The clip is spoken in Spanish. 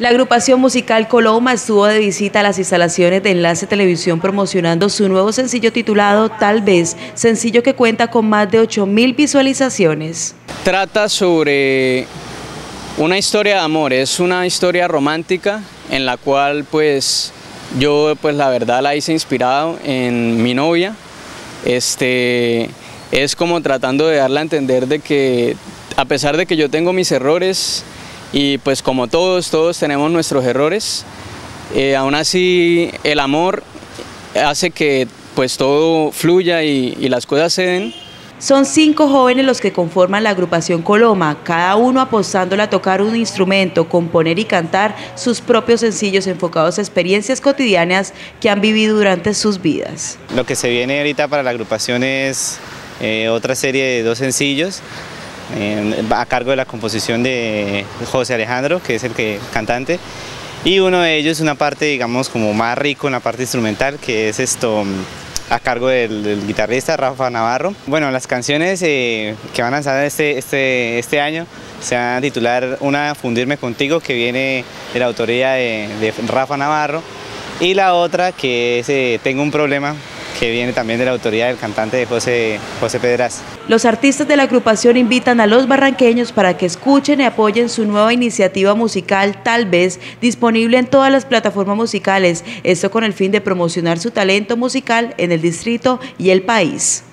La agrupación musical Coloma estuvo de visita a las instalaciones de Enlace Televisión promocionando su nuevo sencillo titulado Tal vez, sencillo que cuenta con más de 8 mil visualizaciones. Trata sobre una historia de amor, es una historia romántica en la cual pues yo pues la verdad la hice inspirado en mi novia. Este, es como tratando de darle a entender de que a pesar de que yo tengo mis errores, y pues como todos, todos tenemos nuestros errores, eh, aún así el amor hace que pues todo fluya y, y las cosas se den. Son cinco jóvenes los que conforman la agrupación Coloma, cada uno apostándole a tocar un instrumento, componer y cantar sus propios sencillos enfocados a experiencias cotidianas que han vivido durante sus vidas. Lo que se viene ahorita para la agrupación es eh, otra serie de dos sencillos a cargo de la composición de José Alejandro, que es el que, cantante, y uno de ellos una parte, digamos, como más rico en la parte instrumental, que es esto a cargo del, guitarrista Rafa Navarro. Bueno, las canciones eh, que van a lanzar este, este, este año se van a titular Una Fundirme Contigo, que viene de la autoría de, Rafa Navarro, y la otra que es eh, Tengo un problema, que viene también de la autoría del cantante José, José Pedraz. Los artistas de la agrupación invitan a los barranqueños para que escuchen y apoyen su nueva iniciativa musical Tal vez, disponible en todas las plataformas musicales, esto con el fin de promocionar su talento musical en el distrito y el país.